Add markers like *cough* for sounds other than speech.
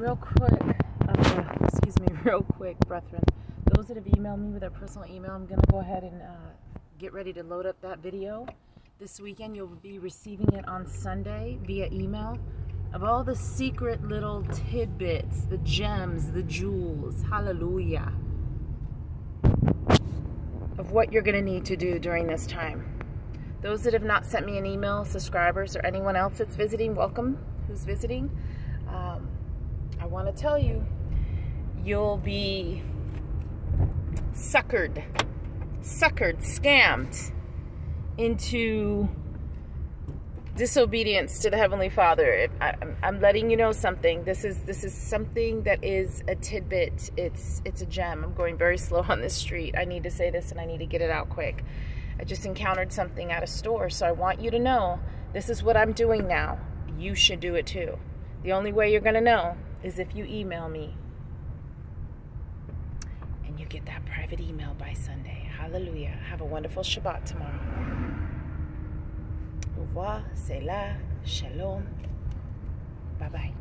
real quick, uh, excuse me, *laughs* real quick, brethren. Those that have emailed me with their personal email, I'm going to go ahead and uh, get ready to load up that video. This weekend, you'll be receiving it on Sunday via email of all the secret little tidbits, the gems, the jewels, hallelujah, of what you're going to need to do during this time. Those that have not sent me an email, subscribers, or anyone else that's visiting, welcome who's visiting. Um, I want to tell you, you'll be suckered, suckered, scammed into disobedience to the Heavenly Father. I, am letting you know something. This is this is something that is a tidbit. It's it's a gem. I'm going very slow on this street. I need to say this and I need to get it out quick. I just encountered something at a store, so I want you to know this is what I'm doing now. You should do it too. The only way you're going to know is if you email me. And you get that private email by Sunday. Hallelujah. Have a wonderful Shabbat tomorrow. Au revoir, Selah, Shalom. Bye bye.